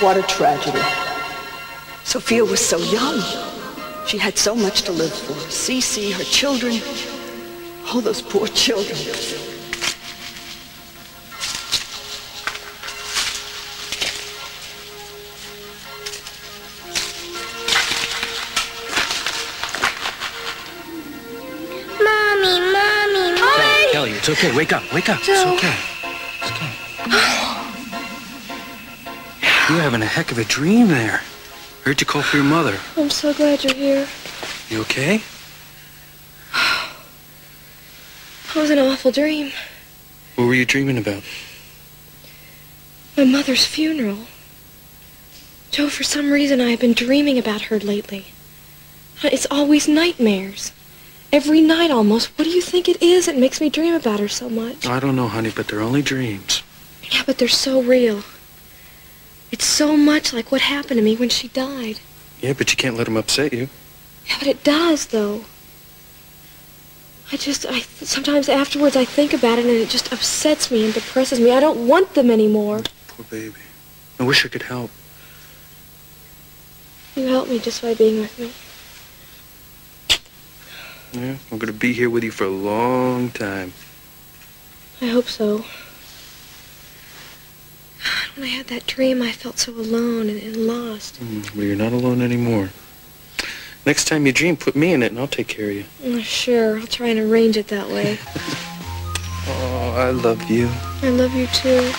What a tragedy. Sophia was so young. She had so much to live for. C.C., her children. Oh, those poor children. Mommy, mommy, mommy. Kelly, it's okay. Wake up. Wake up. It's okay. You're having a heck of a dream there. Heard you call for your mother. I'm so glad you're here. You okay? It was an awful dream. What were you dreaming about? My mother's funeral. Joe, for some reason I have been dreaming about her lately. Uh, it's always nightmares. Every night almost. What do you think it is that makes me dream about her so much? I don't know, honey, but they're only dreams. Yeah, but they're so real. So much like what happened to me when she died. Yeah, but you can't let them upset you. Yeah, but it does, though. I just, I sometimes afterwards I think about it and it just upsets me and depresses me. I don't want them anymore. Poor baby. I wish I could help. You help me just by being with me. Yeah, I'm gonna be here with you for a long time. I hope so. When I had that dream, I felt so alone and, and lost. Mm, Well, you're not alone anymore. Next time you dream, put me in it and I'll take care of you. Oh, sure, I'll try and arrange it that way. Oh, I love you. I love you too.